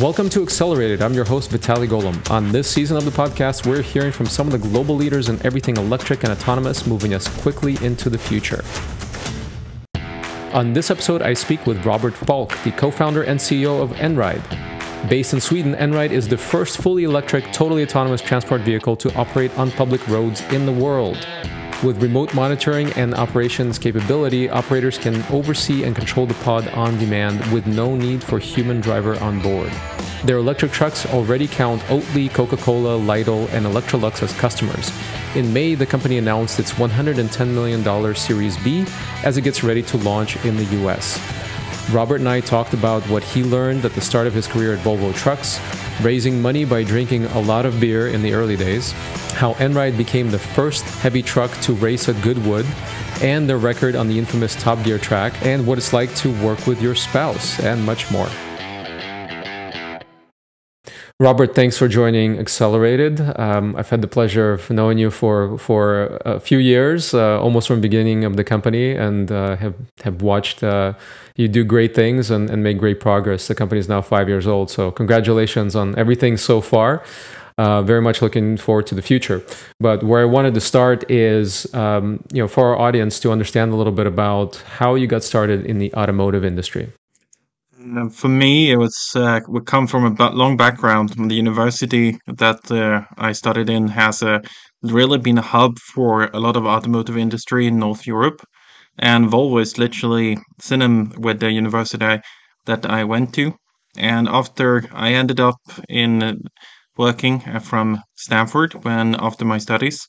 Welcome to Accelerated. I'm your host, Vitaly Golomb. On this season of the podcast, we're hearing from some of the global leaders in everything electric and autonomous, moving us quickly into the future. On this episode, I speak with Robert Falck, the co founder and CEO of Einride. Based in Sweden, Einride is the first fully electric, totally autonomous transport vehicle to operate on public roads in the world. With remote monitoring and operations capability, operators can oversee and control the pod on demand with no need for human driver on board. Their electric trucks already count Oatly, Coca-Cola, Lidl, and Electrolux as customers. In May, the company announced its $110 million Series B as it gets ready to launch in the US. Robert and I talked about what he learned at the start of his career at Volvo Trucks, raising money by drinking a lot of beer in the early days, how Einride became the first heavy truck to race at Goodwood, and their record on the infamous Top Gear track, and what it's like to work with your spouse, and much more. Robert, thanks for joining Accelerated. Um, I've had the pleasure of knowing you for for a few years, uh, almost from the beginning of the company, and uh, have have watched uh, you do great things and, and make great progress. The company is now five years old, so congratulations on everything so far. Uh, very much looking forward to the future. But where I wanted to start is, um, you know, for our audience to understand a little bit about how you got started in the automotive industry. Uh, for me, it was uh, we come from a long background. The university that uh, I studied in has uh, really been a hub for a lot of automotive industry in North Europe, and Volvo is literally synonym with the university that I went to. And after I ended up in uh, working from Stanford when after my studies,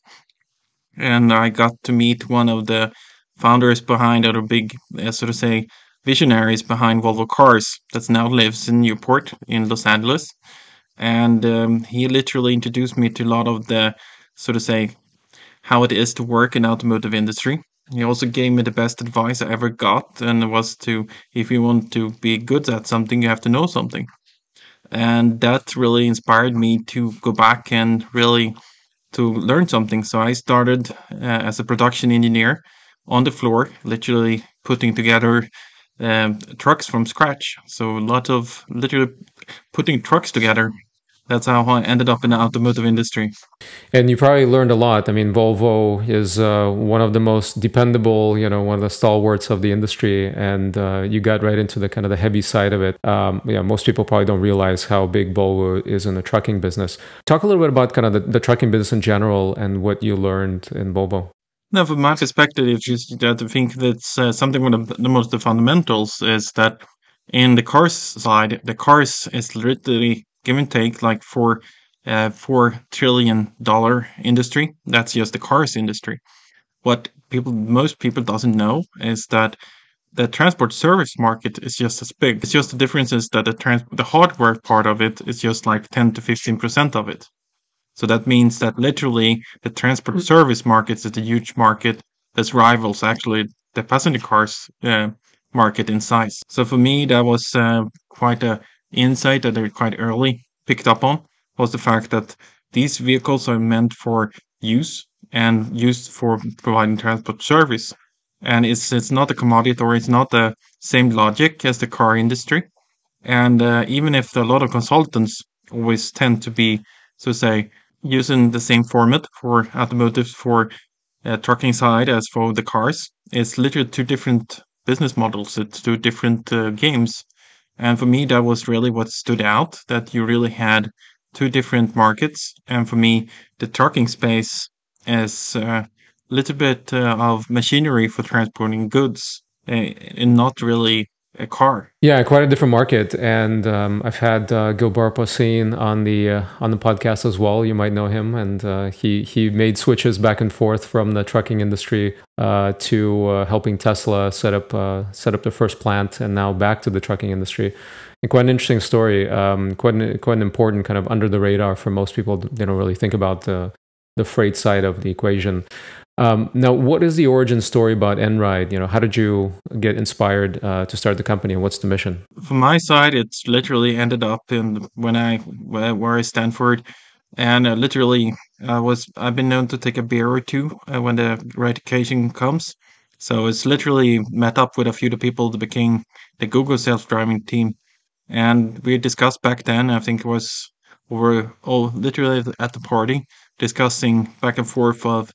and I got to meet one of the founders behind other big, so to say visionaries behind Volvo Cars that now lives in Newport in Los Angeles. And um, he literally introduced me to a lot of the, so to say, how it is to work in automotive industry. He also gave me the best advice I ever got, and it was to if you want to be good at something, you have to know something. And that really inspired me to go back and really to learn something. So I started uh, as a production engineer on the floor, literally putting together um, trucks from scratch. So a lot of literally putting trucks together. That's how I ended up in the automotive industry. And you probably learned a lot. I mean, Volvo is uh, one of the most dependable, you know, one of the stalwarts of the industry, and uh, you got right into the kind of the heavy side of it. Um, yeah, most people probably don't realize how big Volvo is in the trucking business. Talk a little bit about kind of the, the trucking business in general and what you learned in Volvo. No, from my perspective, just that I think that's uh, something one of the most fundamentals is that in the cars side, the cars is literally give and take like for uh, four trillion dollar industry. That's just the cars industry. What people, most people doesn't know is that the transport service market is just as big. It's just the difference is that the trans- the hardware part of it is just like ten to fifteen percent of it. So that means that literally the transport mm. service market is a huge market that rivals actually the passenger cars uh, market in size. So for me, that was uh, quite a insight that I quite early picked up on was the fact that these vehicles are meant for use and used for providing transport service. And it's it's not a commodity or it's not the same logic as the car industry. And uh, even if a lot of consultants always tend to be, so say, using the same format for automotive for uh, trucking side as for the cars. It's literally two different business models. It's two different uh, games. And for me, that was really what stood out that you really had two different markets. And for me, the trucking space is a uh, little bit uh, of machinery for transporting goods uh, and not really a car. Yeah, quite a different market, and um, I've had uh, Gilbert Passin on the uh, on the podcast as well. You might know him, and uh, he he made switches back and forth from the trucking industry uh, to uh, helping Tesla set up uh, set up the first plant, and now back to the trucking industry. And quite an interesting story, um, quite an, quite an important kind of under the radar for most people. They don't really think about the the freight side of the equation. Um, now, what is the origin story about Einride? You know, how did you get inspired uh, to start the company, and what's the mission? From my side, it's literally ended up in when I where I Stanford, and uh, literally I was I've been known to take a beer or two uh, when the right occasion comes, So it's literally met up with a few of the people that became the Google self-driving team, and we discussed back then. I think it was we were all literally at the party discussing back and forth of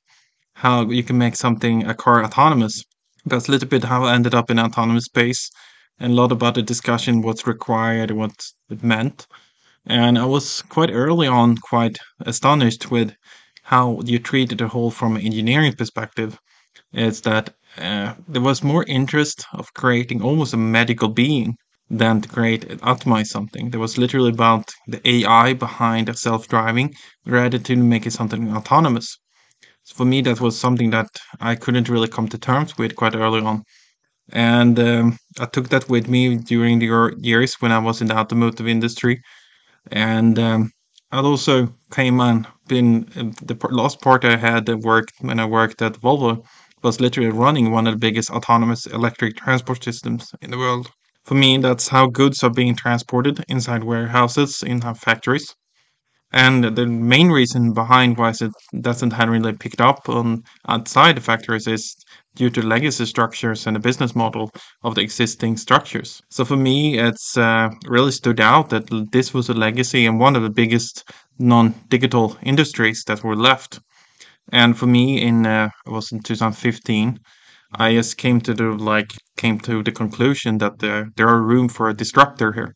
how you can make something a car autonomous. That's a little bit how I ended up in autonomous space, and a lot about the discussion what's required and what it meant. And I was quite early on quite astonished with how you treated the whole from an engineering perspective. Is that uh, there was more interest of creating almost a medical being than to create and optimize something. There was literally about the AI behind the self-driving rather to make it something autonomous. So for me, that was something that I couldn't really come to terms with quite early on. And um, I took that with me during the years when I was in the automotive industry. And um, I'd also came on, been uh, the last part I had that worked when I worked at Volvo was literally running one of the biggest autonomous electric transport systems in the world. For me, that's how goods are being transported inside warehouses in factories. And the main reason behind why it doesn't have really picked up on outside the factories is due to legacy structures and the business model of the existing structures. So for me, it's uh, really stood out that this was a legacy and one of the biggest non-digital industries that were left. And for me, in uh, it was in 2015, I just came to the like came to the conclusion that there there are room for a disruptor here.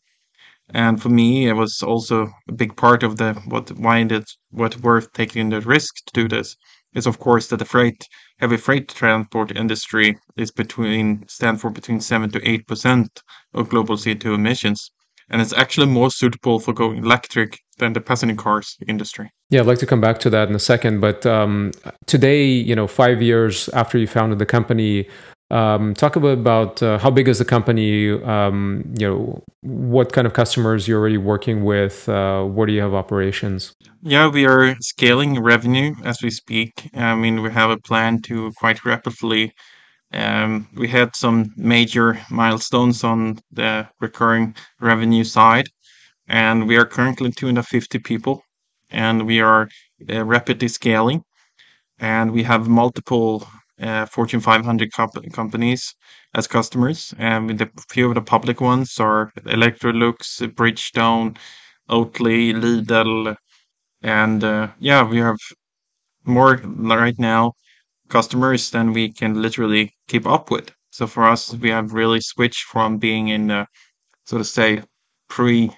And for me, it was also a big part of the what why it what worth taking the risk to do this is of course that the freight heavy freight transport industry is between stand for between seven to eight percent of global CO2 emissions and it's actually more suitable for going electric than the passenger cars industry. Yeah, I'd like to come back to that in a second. But um, today, you know, five years after you founded the company, um, talk a bit about uh, how big is the company? Um, you know, what kind of customers you're already working with? Uh, where do you have operations? Yeah, we are scaling revenue as we speak. I mean, we have a plan to quite rapidly um, we had some major milestones on the recurring revenue side, and we are currently 250 people, and we are uh, rapidly scaling. And we have multiple uh, Fortune 500 comp- companies as customers, and the few of the public ones are Electrolux, Bridgestone, Oatly, Lidl, and uh, yeah, we have more right now customers than we can literally keep up with. So for us, we have really switched from being in a sort of say pre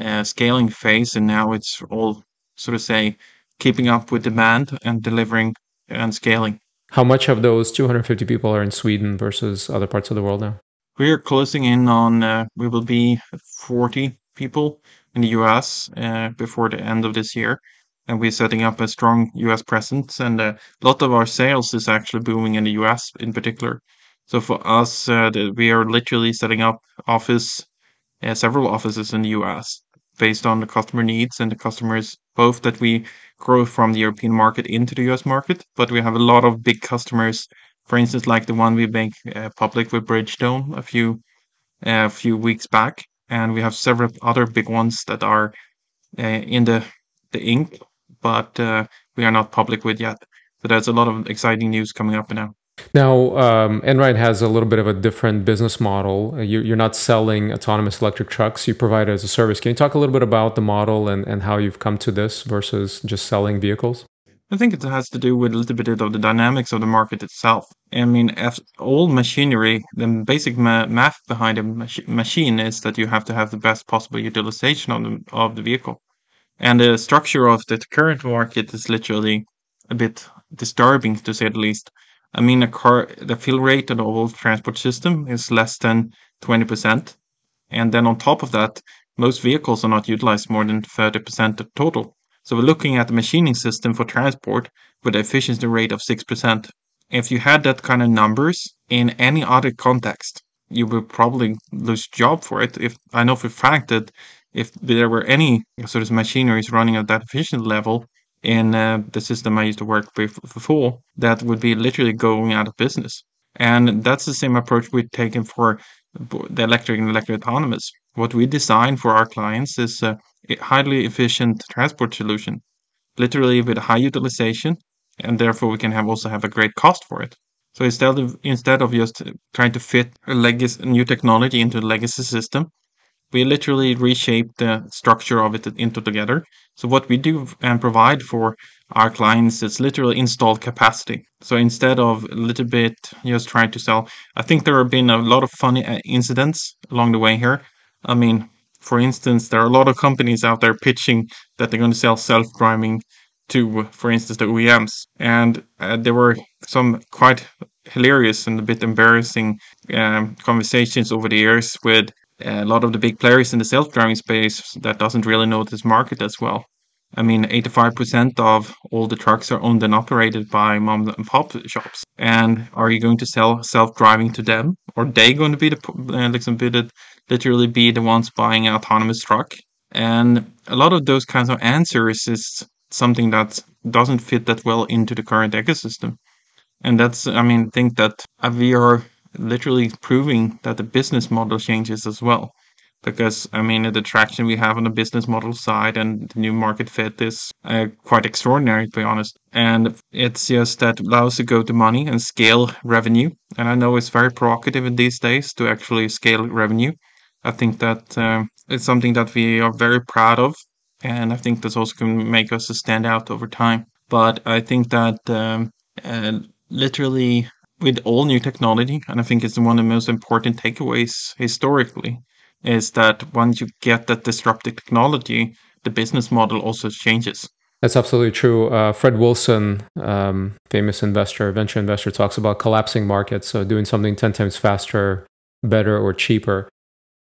uh, scaling phase, and now it's all sort of say keeping up with demand and delivering and scaling. How much of those 250 people are in Sweden versus other parts of the world now? We're closing in on, uh, we will be 40 people in the US uh, before the end of this year and we're setting up a strong US presence. And uh, a lot of our sales is actually booming in the US in particular. So for us, uh, the, we are literally setting up office, uh, several offices in the US based on the customer needs and the customers, both that we grow from the European market into the US market, but we have a lot of big customers. For instance, like the one we make uh, public with Bridgestone a few uh, a few weeks back, and we have several other big ones that are uh, in the the ink but uh, we are not public with yet. So there's a lot of exciting news coming up now. Now, um, Einride has a little bit of a different business model. Uh, you, are not selling autonomous electric trucks, you provide it as a service. Can you talk a little bit about the model and, and how you've come to this versus just selling vehicles? I think it has to do with a little bit of the dynamics of the market itself. I mean, all machinery, the basic ma- math behind a mach- machine is that you have to have the best possible utilization of the, of the vehicle. And the structure of the current market is literally a bit disturbing to say the least. I mean, a car, the fill rate of the whole transport system is less than 20%. And then on top of that, most vehicles are not utilized more than 30% of total. So we're looking at the machining system for transport with an efficiency rate of 6%. If you had that kind of numbers in any other context, you would probably lose job for it. If I know for fact that if there were any sort of machineries running at that efficient level in uh, the system I used to work with before, that would be literally going out of business. And that's the same approach we've taken for the electric and electric autonomous. What we design for our clients is a highly efficient transport solution, literally with high utilization, and therefore we can have also have a great cost for it. So instead of instead of just trying to fit a legacy new technology into the legacy system, we literally reshape the structure of it into together. So what we do and provide for our clients is literally installed capacity. So instead of a little bit just trying to sell, I think there have been a lot of funny uh, incidents along the way here. I mean, for instance, there are a lot of companies out there pitching that they're going to sell self-driving to, for instance, the OEMs, and uh, there were some quite hilarious and a bit embarrassing um, conversations over the years with a lot of the big players in the self-driving space that doesn't really know this market as well. I mean, 85% of all the trucks are owned and operated by mom and pop shops. And are you going to sell self-driving to them? Or are they going to be the, uh, like some bit literally be the ones buying an autonomous truck? And a lot of those kinds of answers is something that doesn't fit that well into the current ecosystem. And that's, I mean, I think that we are literally proving that the business model changes as well. Because, I mean, the traction we have on the business model side and the new market fit is uh, quite extraordinary, to be honest. And it's just that allows to go to money and scale revenue. And I know it's very provocative in these days to actually scale revenue. I think that uh, it's something that we are very proud of. And I think that's also can make us stand out over time. But I think that um, uh, literally with all new technology, and I think it's one of the most important takeaways historically, is that once you get that disruptive technology, the business model also changes. That's absolutely true. Uh, Fred Wilson, um, famous investor, venture investor, talks about collapsing markets. So doing something 10 times faster, better, or cheaper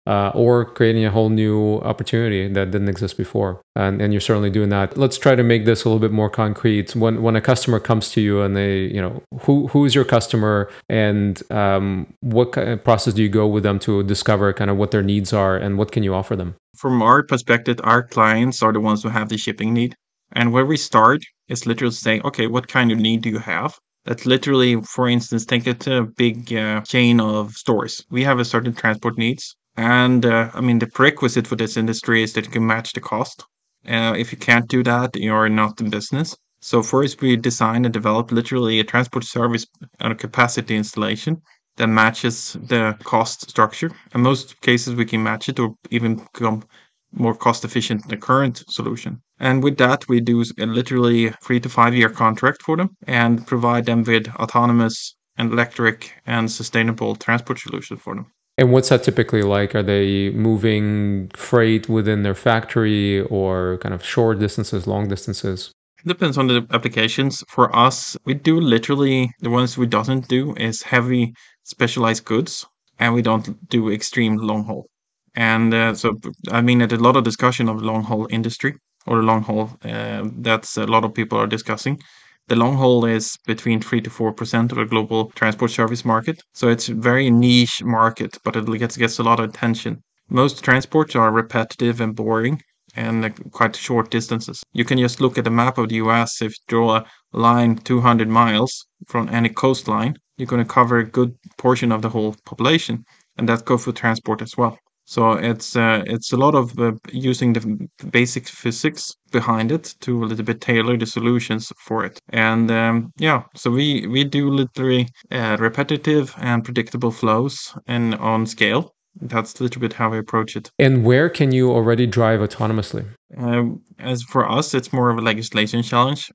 uh, or creating a whole new opportunity that didn't exist before. And, and you're certainly doing that. Let's try to make this a little bit more concrete. When, when a customer comes to you and they, you know, who, who's your customer and um, what kind of process do you go with them to discover kind of what their needs are and what can you offer them? From our perspective, our clients are the ones who have the shipping need. And where we start is literally saying, okay, what kind of need do you have? That's literally, for instance, take it to a big uh, chain of stores. We have a certain transport needs and uh, I mean, the prerequisite for this industry is that you can match the cost. Uh, if you can't do that, you're not in business. So first, we design and develop literally a transport service and a capacity installation that matches the cost structure. In most cases, we can match it or even become more cost efficient than the current solution. And with that, we do a literally three to five year contract for them and provide them with autonomous and electric and sustainable transport solutions for them. And what's that typically like? Are they moving freight within their factory or kind of short distances, long distances? Depends on the applications. For us, we do literally the ones we doesn't do is heavy specialized goods, and we don't do extreme long haul. And uh, so, I mean, there's a lot of discussion of long haul industry or the long haul. Uh, that's a lot of people are discussing. The long haul is between 3 to 4% of the global transport service market. So it's a very niche market, but it gets, gets a lot of attention. Most transports are repetitive and boring and quite short distances. You can just look at the map of the US. If you draw a line 200 miles from any coastline, you're going to cover a good portion of the whole population. And that goes for transport as well. So it's uh, it's a lot of uh, using the basic physics behind it to a little bit tailor the solutions for it. And um, yeah, so we we do literally uh, repetitive and predictable flows and on scale. That's a little bit how we approach it. And where can you already drive autonomously? Um, as for us, it's more of a legislation challenge.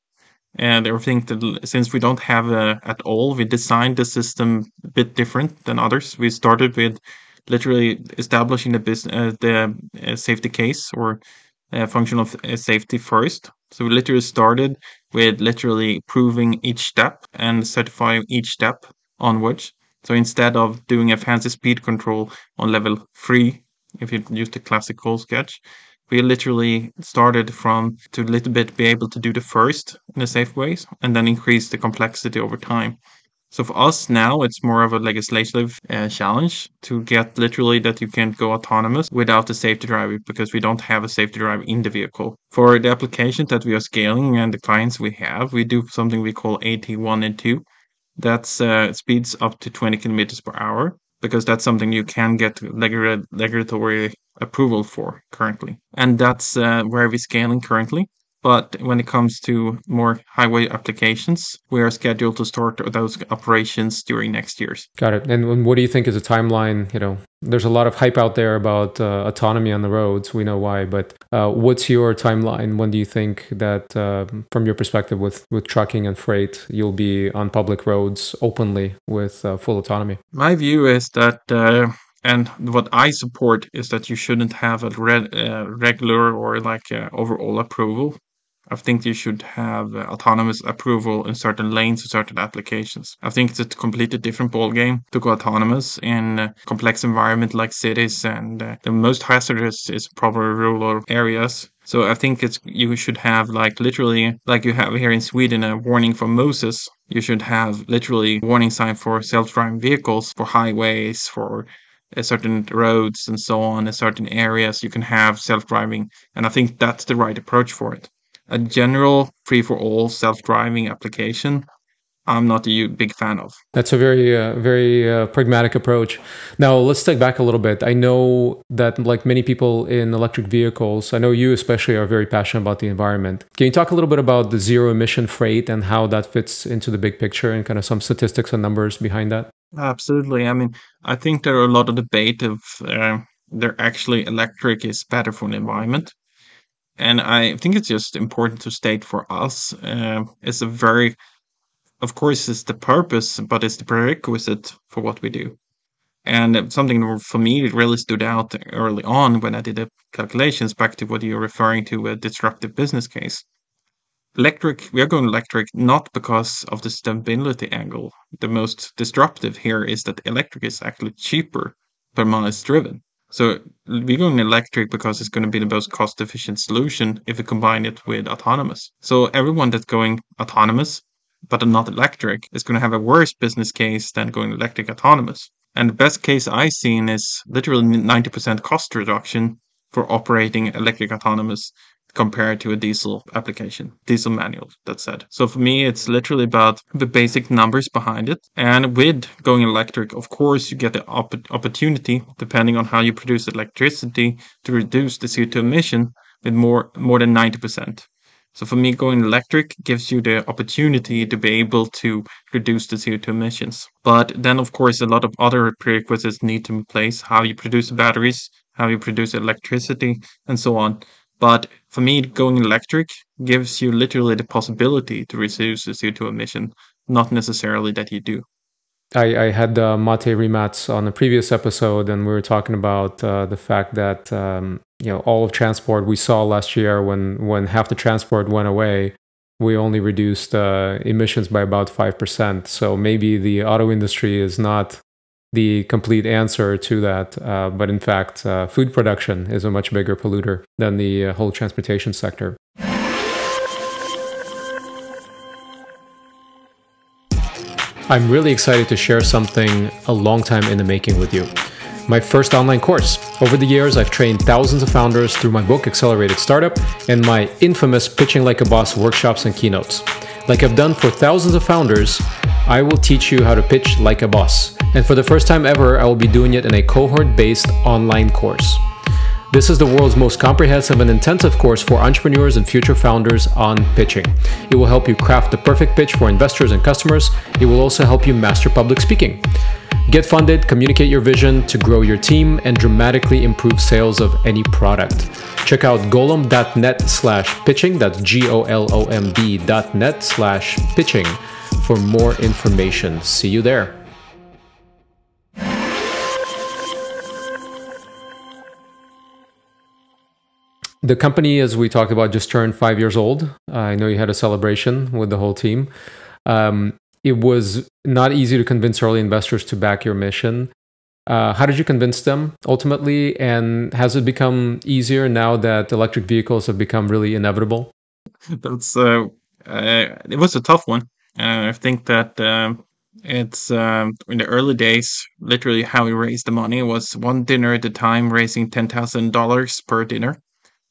And I think that since we don't have a, at all, we designed the system a bit different than others. We started with literally establishing the business, uh, the uh, safety case or uh, functional uh, safety first. So we literally started with literally proving each step and certifying each step onwards. So instead of doing a fancy speed control on level three, if you use the classical sketch, we literally started from to a little bit be able to do the first in a safe ways and then increase the complexity over time. So for us now, it's more of a legislative uh, challenge to get literally that you can't go autonomous without a safety driver because we don't have a safety driver in the vehicle. For the application that we are scaling and the clients we have, we do something we call AT1 and 2. That's uh, speeds up to 20 kilometers per hour because that's something you can get regulatory approval for currently. And that's uh, where we're scaling currently. But when it comes to more highway applications, we are scheduled to start those operations during next year's. Got it. And what do you think is a timeline? You know, there's a lot of hype out there about uh, autonomy on the roads. We know why, but uh, what's your timeline? When do you think that, uh, from your perspective, with with trucking and freight, you'll be on public roads openly with uh, full autonomy? My view is that uh, and what I support is that you shouldn't have a re- uh, regular or like uh, overall approval. I think you should have uh, autonomous approval in certain lanes or certain applications. I think it's a completely different ballgame to go autonomous in complex environment like cities, and uh, the most hazardous is probably rural areas. So I think it's you should have like literally like you have here in Sweden a warning for Moses. You should have literally warning sign for self-driving vehicles for highways for uh, certain roads and so on in certain areas you can have self-driving and i think that's the right approach for it a general free for all self driving application, I'm not a big fan of. That's a very, uh, very uh, pragmatic approach. Now, let's take back a little bit. I know that, like many people in electric vehicles, I know you especially are very passionate about the environment. Can you talk a little bit about the zero emission freight and how that fits into the big picture and kind of some statistics and numbers behind that? Absolutely. I mean, I think there are a lot of debate of uh, they're actually electric is better for the environment and I think it's just important to state for us uh, it's a very, of course, it's the purpose, but it's the prerequisite for what we do. And something for me it really stood out early on when I did the calculations back to what you're referring to a disruptive business case. Electric, we are going electric not because of the stability angle. The most disruptive here is that electric is actually cheaper per miles driven. So we're going electric because it's going to be the most cost efficient solution if we combine it with autonomous. So everyone that's going autonomous but not electric is going to have a worse business case than going electric autonomous. And the best case I've seen is literally 90% cost reduction for operating electric autonomous compared to a diesel application, diesel manual, that said. So for me, it's literally about the basic numbers behind it. And with going electric, of course, you get the op- opportunity, depending on how you produce electricity, to reduce the CO2 emission with more, more than 90%. So for me, going electric gives you the opportunity to be able to reduce the CO2 emissions. But then, of course, a lot of other prerequisites need to be placed, how you produce batteries, how you produce electricity, and so on. But for me, going electric gives you literally the possibility to reduce the CO2 emission, not necessarily that you do. I, I had uh, Mate Rimac on a previous episode, and we were talking about uh, the fact that um, you know all of transport we saw last year when when half the transport went away, we only reduced uh, emissions by about five percent. So maybe the auto industry is not the complete answer to that. Uh, but in fact, uh, food production is a much bigger polluter than the uh, whole transportation sector. I'm really excited to share something a long time in the making with you. My first online course. Over the years, I've trained thousands of founders through my book Accelerated Startup and my infamous Pitching Like a Boss workshops and keynotes. Like I've done for thousands of founders, I will teach you how to pitch like a boss. And for the first time ever, I will be doing it in a cohort based online course. This is the world's most comprehensive and intensive course for entrepreneurs and future founders on pitching. It will help you craft the perfect pitch for investors and customers. It will also help you master public speaking. Get funded, communicate your vision to grow your team, and dramatically improve sales of any product. Check out golomb.net slash pitching, that's G-O-L-O-M-B dot net slash pitching for more information. See you there. The company, as we talked about, just turned five years old. I know you had a celebration with the whole team. Um, it was not easy to convince early investors to back your mission. Uh, how did you convince them ultimately? And has it become easier now that electric vehicles have become really inevitable? That's uh, uh, it was a tough one. Uh, I think that um, it's um, in the early days, literally how we raised the money was one dinner at a time, raising ten thousand dollars per dinner.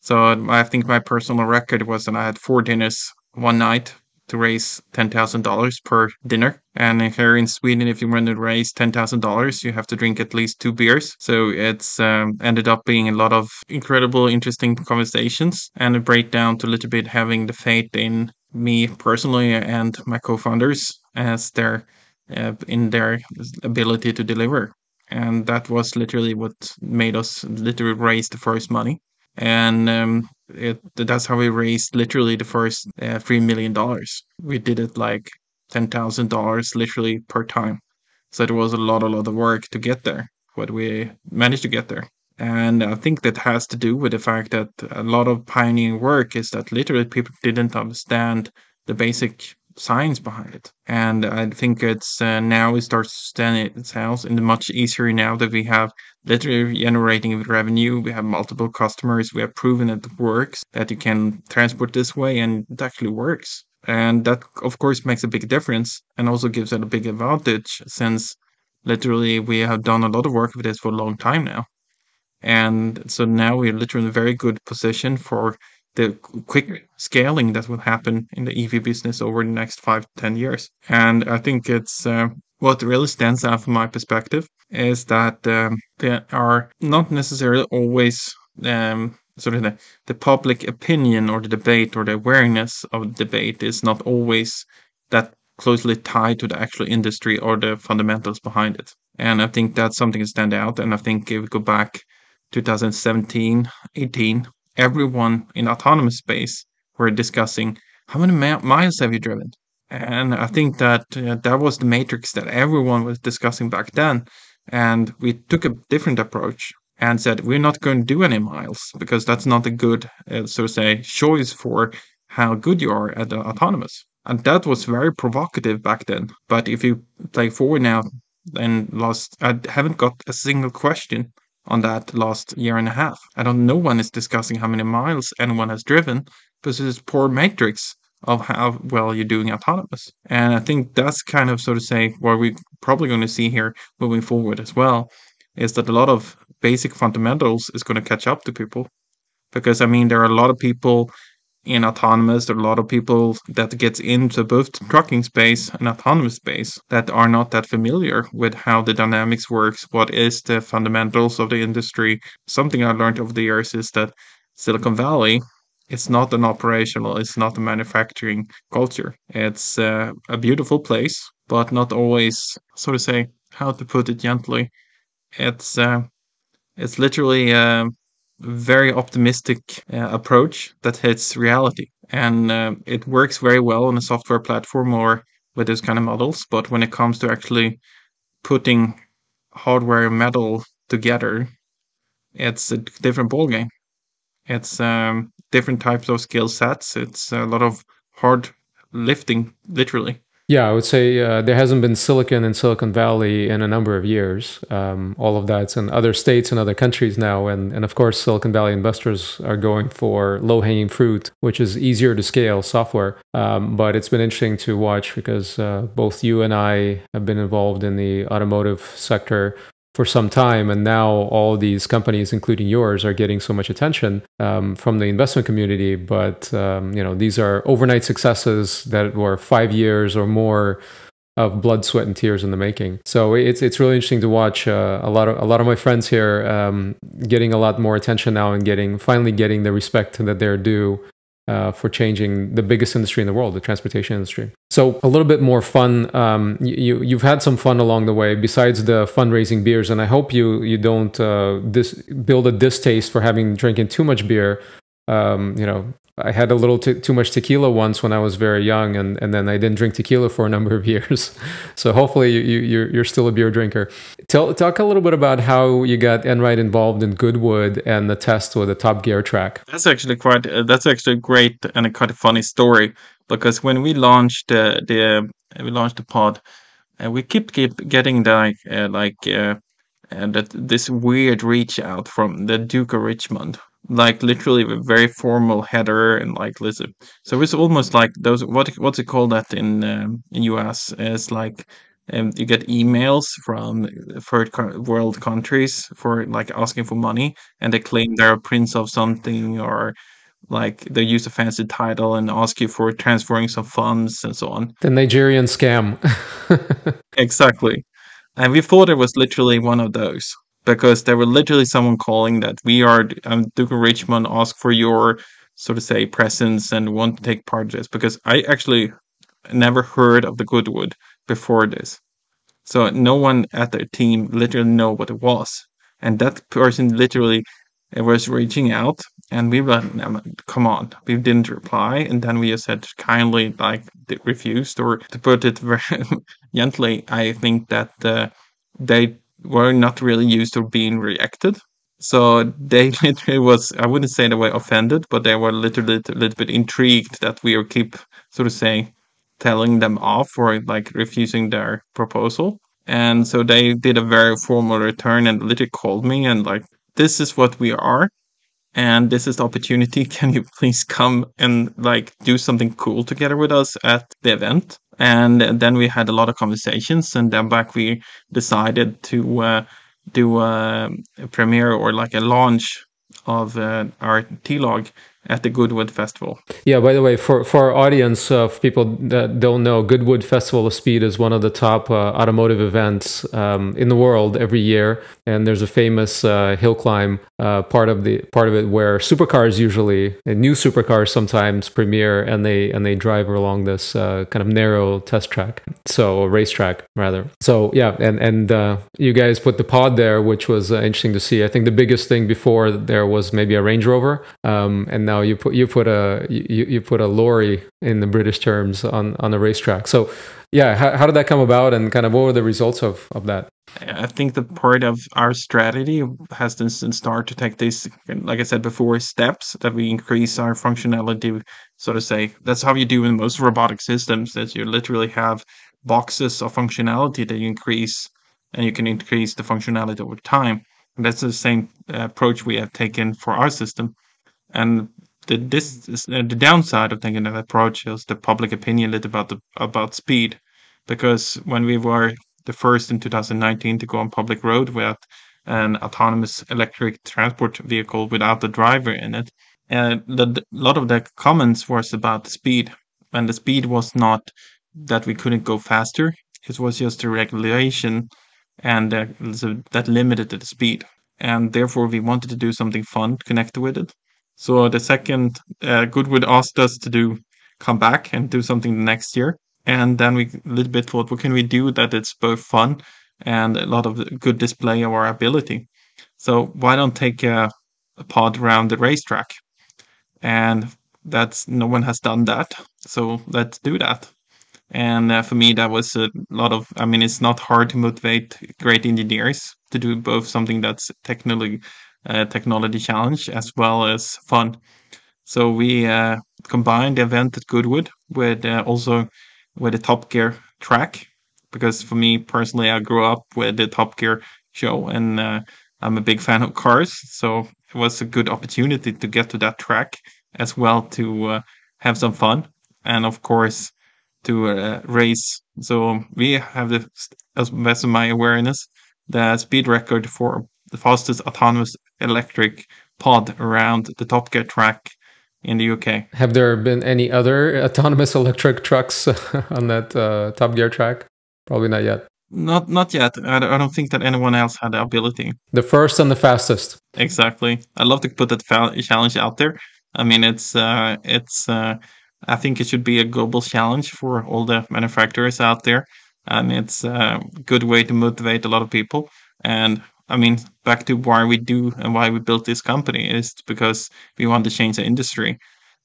So I think my personal record was that I had four dinners one night to raise $10,000 per dinner. And here in Sweden, if you want to raise $10,000, you have to drink at least two beers. So it's um, ended up being a lot of incredible, interesting conversations and a breakdown to a little bit having the faith in me personally and my co-founders as their uh, in their ability to deliver and that was literally what made us literally raise the first money and um, it, that's how we raised literally the first uh, three million dollars. We did it like ten thousand dollars literally per time, so it was a lot, a lot of work to get there, but we managed to get there. And I think that has to do with the fact that a lot of pioneering work is that literally people didn't understand the basic science behind it. And I think it's uh, now it starts to stand itself in the much easier now that we have literally generating revenue. We have multiple customers. We have proven it works, that you can transport this way and it actually works. And that, of course, makes a big difference and also gives it a big advantage since literally we have done a lot of work with this for a long time now. And so now we're literally in a very good position for the quick scaling that will happen in the EV business over the next five to 10 years. And I think it's uh, what really stands out from my perspective is that um, there are not necessarily always um, sort of the, the public opinion or the debate or the awareness of the debate is not always that closely tied to the actual industry or the fundamentals behind it. And I think that's something to stand out. And I think if we go back 2017, 18, everyone in autonomous space were discussing how many ma- miles have you driven? And I think that uh, that was the matrix that everyone was discussing back then. And we took a different approach and said, we're not going to do any miles because that's not a good, uh, so to say, choice for how good you are at the autonomous. And that was very provocative back then. But if you play forward now and last, I haven't got a single question on that last year and a half. I don't no one is discussing how many miles anyone has driven because it's poor matrix of how well you're doing autonomous. And I think that's kind of so to say what we're probably going to see here moving forward as well is that a lot of basic fundamentals is going to catch up to people. Because I mean there are a lot of people in autonomous there are a lot of people that gets into both trucking space and autonomous space that are not that familiar with how the dynamics works. What is the fundamentals of the industry? Something i learned over the years is that silicon valley it's not an operational it's not a manufacturing culture. It's uh, a beautiful place but not always so to say how to put it gently. It's uh, it's literally uh, very optimistic uh, approach that hits reality. And uh, it works very well on a software platform or with those kind of models. But when it comes to actually putting hardware and metal together, it's a different ballgame. It's um, different types of skill sets. It's a lot of hard lifting, literally. Yeah, I would say uh, there hasn't been silicon in Silicon Valley in a number of years. Um, all of that's in other states and other countries now. And, and of course, Silicon Valley investors are going for low hanging fruit, which is easier to scale software. Um, but it's been interesting to watch because uh, both you and I have been involved in the automotive sector for some time, and now all these companies, including yours, are getting so much attention um, from the investment community. But um, you know, these are overnight successes that were five years or more of blood, sweat, and tears in the making. So it's it's really interesting to watch uh, a lot of a lot of my friends here um, getting a lot more attention now and getting finally getting the respect that they're due uh, for changing the biggest industry in the world, the transportation industry. So a little bit more fun. Um, you you've had some fun along the way besides the fundraising beers, and I hope you you don't uh, dis- build a distaste for having drinking too much beer. Um, you know, I had a little t- too much tequila once when I was very young, and, and then I didn't drink tequila for a number of years. so hopefully you, you, you're, you're still a beer drinker. Tell, talk a little bit about how you got Einride involved in Goodwood and the test with the Top Gear track. That's actually quite uh, that's actually great and a quite a funny story because when we launched uh, the uh, we launched the pod, uh, we kept keep getting the, uh, like uh, that this weird reach out from the Duke of Richmond like literally a very formal header and like listen so it's almost like those what what's it called that in um, in us is like um, you get emails from third world countries for like asking for money and they claim they're a prince of something or like they use a fancy title and ask you for transferring some funds and so on. The Nigerian scam. exactly. And we thought it was literally one of those because there were literally someone calling that we are um, Duke of Richmond ask for your so to say presence and want to take part in this because I actually never heard of the Goodwood before this. So no one at the team literally know what it was. And that person literally was reaching out and we were like, come on we didn't reply and then we just said kindly like refused or to put it very gently i think that uh, they were not really used to being reacted. So they literally was i wouldn't say they were offended but they were literally a little bit intrigued that we keep sort of saying telling them off or like refusing their proposal. And so they did a very formal return and literally called me and like this is what we are and this is the opportunity. Can you please come and like do something cool together with us at the event and then we had a lot of conversations and then back we decided to uh, do a, a premiere or like a launch of uh, our T-Log at the Goodwood Festival. Yeah, by the way, for, for our audience of people that don't know, Goodwood Festival of Speed is one of the top uh, automotive events um, in the world every year. And there's a famous uh, hill climb uh, part of the part of it where supercars usually and new supercars sometimes premiere and they and they drive along this uh, kind of narrow test track, so a racetrack rather. So yeah, and and uh, you guys put the pod there, which was uh, interesting to see. I think the biggest thing before there was maybe a Range Rover, um, and now you put you put a you, you put a lorry in the British terms on on the racetrack. So yeah, how, how did that come about, and kind of what were the results of of that? I think the part of our strategy has to start to take these, like I said before, steps that we increase our functionality. So to say, that's how you do in most robotic systems. That you literally have boxes of functionality that you increase, and you can increase the functionality over time. And that's the same uh, approach we have taken for our system. And the this uh, the downside of taking that approach is the public opinion about the about speed, because when we were the first in 2019 to go on public road with an autonomous electric transport vehicle without the driver in it. And a lot of the comments was about the speed, and the speed was not that we couldn't go faster. It was just a regulation, and uh, that limited the speed. And therefore, we wanted to do something fun connected with it. So the second uh, Goodwood asked us to do come back and do something next year. And then we a little bit thought what can we do that it's both fun and a lot of good display of our ability? So why don't take a, a pod around the racetrack? And that's no one has done that. So let's do that. And uh, for me that was a lot of i mean it's not hard to motivate great engineers to do both something that's technically uh, technology challenge as well as fun so we uh, combined the event at goodwood with uh, also with the Top Gear track because for me personally, I grew up with the Top Gear show and uh, I'm a big fan of cars. So it was a good opportunity to get to that track as well to uh, have some fun and of course to race. So we have the, as best of my awareness, the speed record for the fastest autonomous electric pod around the Top Gear track in the UK. Have there been any other autonomous electric trucks on that uh, Top Gear track? Probably not yet. Not not yet. I don't think that anyone else had the ability. The first and the fastest. Exactly. I'd love to put that challenge out there. I mean, it's uh, it's. Uh, I think it should be a global challenge for all the manufacturers out there, and it's a good way to motivate a lot of people. And I mean, back to why we do and why we built this company is because we want to change the industry,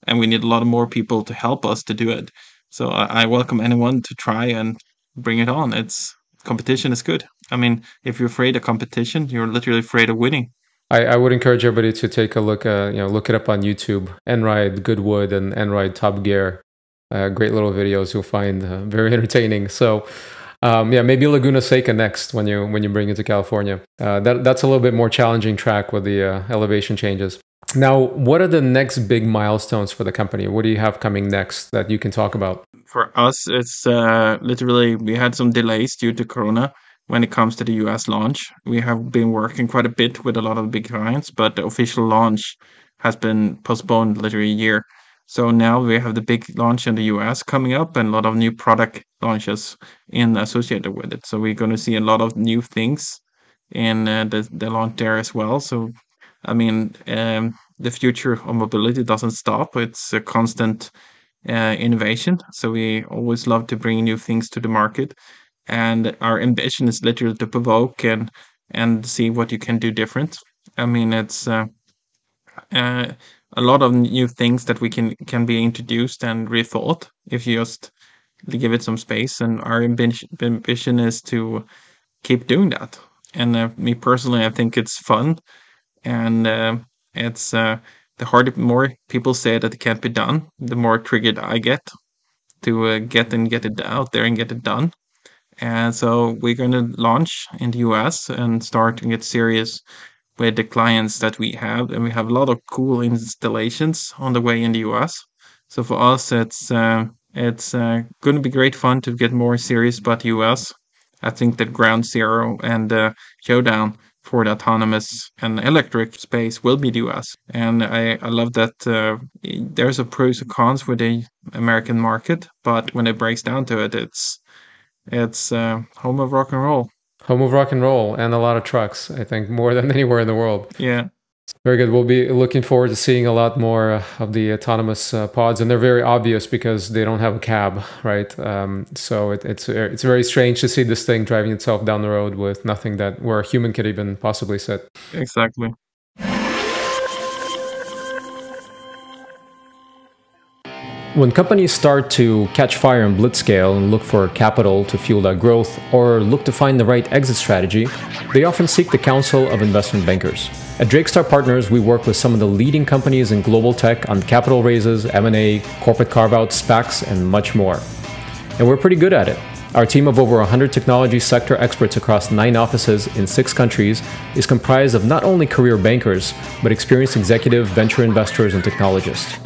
and we need a lot more people to help us to do it. So I, I welcome anyone to try and bring it on. It's competition is good. I mean, if you're afraid of competition, you're literally afraid of winning. I, I would encourage everybody to take a look. Uh, you know, look it up on YouTube. Einride Goodwood and Einride Top Gear. Uh, great little videos you'll find uh, very entertaining. So um, yeah, maybe Laguna Seca next when you when you bring it to California. Uh, that that's a little bit more challenging track with the uh, elevation changes. Now, what are the next big milestones for the company? What do you have coming next that you can talk about? For us, it's uh, literally we had some delays due to Corona when it comes to the US launch. We have been working quite a bit with a lot of big clients, but the official launch has been postponed literally a year. So now we have the big launch in the US coming up and a lot of new product launches in associated with it. So we're going to see a lot of new things in uh, the, the launch there as well. So, I mean, um, the future of mobility doesn't stop. It's a constant uh, innovation. So we always love to bring new things to the market. And our ambition is literally to provoke and and see what you can do different. I mean, it's uh, uh, a lot of new things that we can can be introduced and rethought if you just give it some space. And our ambition, ambition is to keep doing that. And uh, me personally, I think it's fun, and uh, it's uh, the harder more people say that it can't be done, the more triggered I get to uh, get and get it out there and get it done. And so we're going to launch in the US and start to get serious with the clients that we have. And we have a lot of cool installations on the way in the US. So for us, it's uh, it's uh, going to be great fun to get more serious about the US. I think that Ground Zero and uh, Showdown for the autonomous and electric space will be the US. And I, I love that uh, there's a pros and cons with the American market, but when it breaks down to it, it's it's uh, home of rock and roll. Home of rock and roll and a lot of trucks, I think, more than anywhere in the world. Yeah. Very good. We'll be looking forward to seeing a lot more uh, of the autonomous uh, pods, and they're very obvious because they don't have a cab, right? Um, so it, it's it's very strange to see this thing driving itself down the road with nothing that where a human could even possibly sit. Exactly. When companies start to catch fire in blitzscale and look for capital to fuel that growth or look to find the right exit strategy, they often seek the counsel of investment bankers. At Drake Star Partners, we work with some of the leading companies in global tech on capital raises, M&A, corporate carve-outs, SPACs, and much more. And we're pretty good at it. Our team of over 100 technology sector experts across nine offices in six countries is comprised of not only career bankers, but experienced executive venture investors and technologists.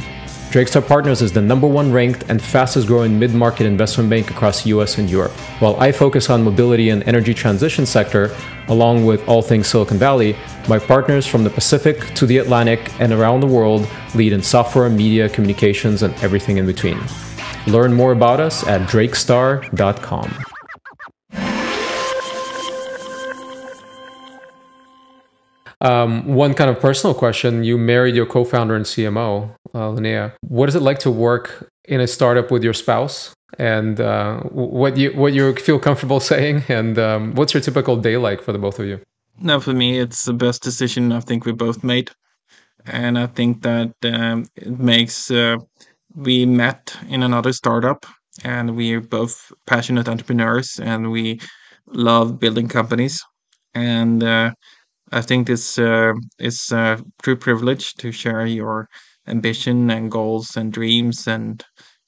Drake Star Partners is the number one ranked and fastest growing mid market investment bank across US and Europe. While I focus on mobility and energy transition sector, along with all things Silicon Valley, my partners from the Pacific to the Atlantic and around the world lead in software, media, communications, and everything in between. Learn more about us at drakestar.com. Um, one kind of personal question: You married your co-founder and CMO, uh, Linnea. What is it like to work in a startup with your spouse? And uh, what you what you feel comfortable saying? And um, what's your typical day like for the both of you? Now, for me, it's the best decision I think we both made, and I think that um, it makes. Uh, we met in another startup, and we're both passionate entrepreneurs, and we love building companies, and uh, I think this uh, is a true privilege to share your ambition and goals and dreams and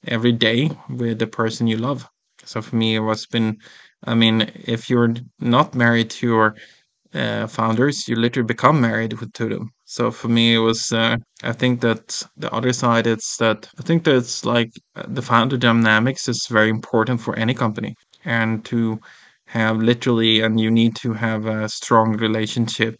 every day with the person you love. So for me, it was been, I mean, if you're not married to your uh, founders, you literally become married with, to them. So for me, it was, uh, I think that the other side, it's that I think that it's like uh, the founder dynamics is very important for any company and to have literally, and you need to have a strong relationship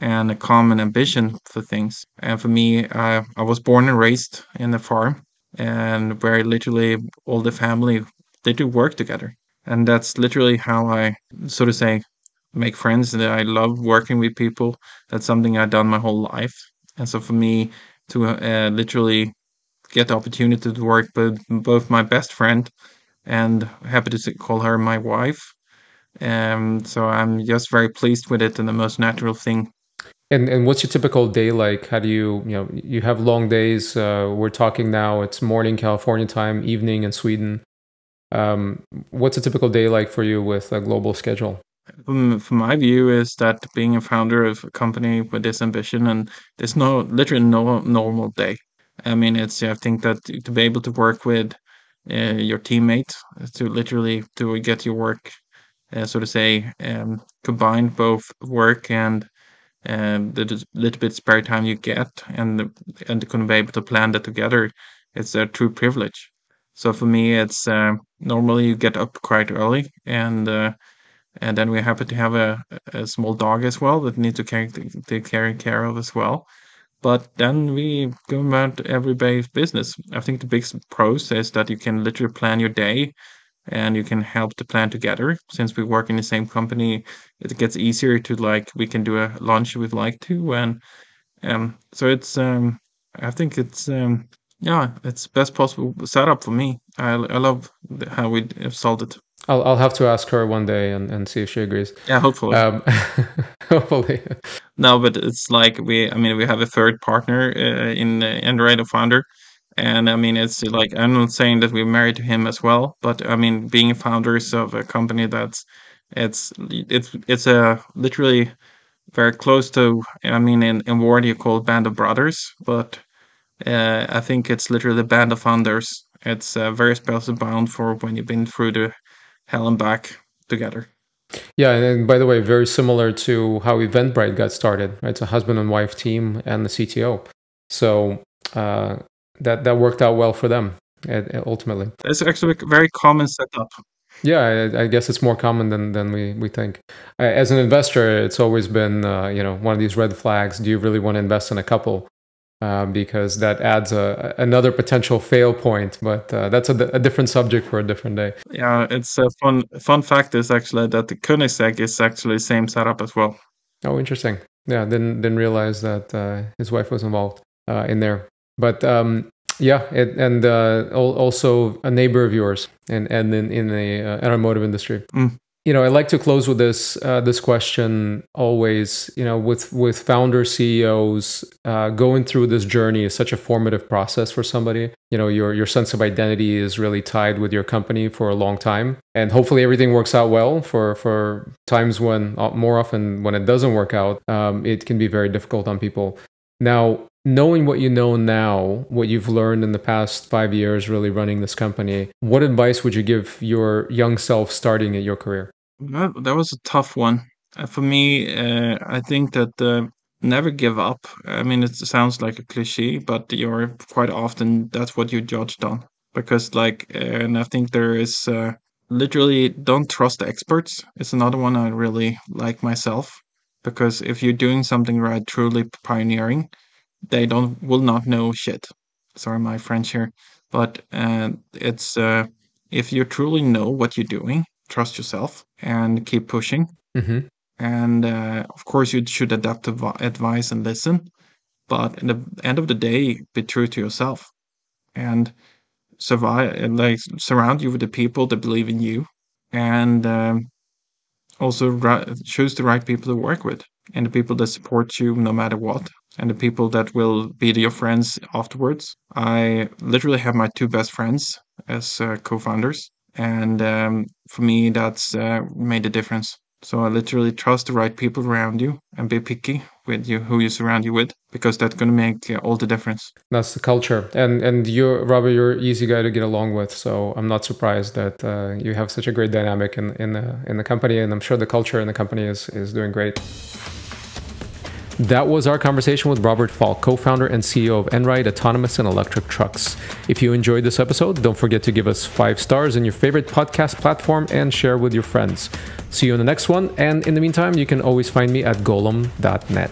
and a common ambition for things. And for me, uh, I was born and raised in a farm, and where literally all the family they do work together, and that's literally how I, so to say, make friends. That I love working with people. That's something I've done my whole life, and so for me to uh, literally get the opportunity to work with both my best friend and happy to call her my wife um, so I'm just very pleased with it and the most natural thing. And and what's your typical day like? How do you you know you have long days? Uh, we're talking now. It's morning California time, evening in Sweden. Um, what's a typical day like for you with a global schedule? From, from my view, is that being a founder of a company with this ambition, and there's no literally no normal day. I mean, it's I think that to be able to work with uh, your teammates, to literally to get your work so to say, um, combine both work and um, the little bit spare time you get, and the, and to be able to plan that together, it's a true privilege. So for me, it's uh, normally you get up quite early, and uh, and then we happen to have a, a small dog as well that needs to take take care care of as well. But then we go about everyday business. I think the big pros is that you can literally plan your day and you can help to plan together. Since we work in the same company, it gets easier to like we can do a lunch if we'd like to, and um, so it's um, I think it's um, yeah, it's best possible setup for me. I I love how we solved it. I'll I'll have to ask her one day and, and see if she agrees. Yeah, hopefully. Um, hopefully. No, but it's like we. I mean, we have a third partner uh, in uh, Einride, founder, and I mean, it's like I'm not saying that we're married to him as well, but I mean, being founders of a company that's it's it's it's a literally very close to. I mean, in in Word you call band of brothers, but uh, I think it's literally band of founders. It's a very special bond for when you've been through the hell and back together. Yeah, and by the way, very similar to how Eventbrite got started. Right? It's a husband and wife team and the CTO. So uh, that that worked out well for them ultimately. It's actually a very common setup. Yeah, I, I, guess it's more common than, than we, we think. As an investor, it's always been uh, you know one of these red flags. Do you really want to invest in a couple? Uh, because that adds a, another potential fail point. But uh, that's a, a, different subject for a different day. Yeah, it's a fun fun fact is actually that the Koenigsegg is actually the same setup as well. Oh, interesting. Yeah, didn't didn't realize that uh, his wife was involved uh, in there. But um, yeah, it, and uh, also a neighbor of yours, and and in in the uh, automotive industry. Mm. You know, I like to close with this uh, this question always. You know, with with founder CEOs uh, going through this journey is such a formative process for somebody. You know, your your sense of identity is really tied with your company for a long time, and hopefully everything works out well. For for times when uh, more often when it doesn't work out, um, it can be very difficult on people. Now, knowing what you know now, what you've learned in the past five years really running this company, what advice would you give your young self starting at your career? That, was a tough one. Uh, for me, uh, I think that uh, never give up. I mean, it sounds like a cliche, but you're quite often that's what you're judged on. Because, like, uh, and I think there is uh, literally don't trust the experts. It's another one I really like myself. Because if you're doing something right, truly pioneering, they don't will not know shit. Sorry, my French here, but uh, it's uh, if you truly know what you're doing, trust yourself and keep pushing. Mm-hmm. And uh, of course, you should adapt advice and listen. But at the end of the day, be true to yourself and survive. And like surround you with the people that believe in you, and um, also ri- choose the right people to work with and the people that support you no matter what and the people that will be your friends afterwards. I literally have my two best friends as uh, co-founders, and um, for me, that's uh, made a difference. So I literally trust the right people around you and be picky with you who you surround you with because that's going to make uh, all the difference. That's the culture, and and you, Robert, you're an easy guy to get along with. So I'm not surprised that uh, you have such a great dynamic in in the in the company, and I'm sure the culture in the company is is doing great. That was our conversation with Robert Falck, co founder and CEO of Einride Autonomous and Electric Trucks. If you enjoyed this episode, don't forget to give us five stars in your favorite podcast platform and share with your friends. See you in the next one, and in the meantime, you can always find me at golomb.net.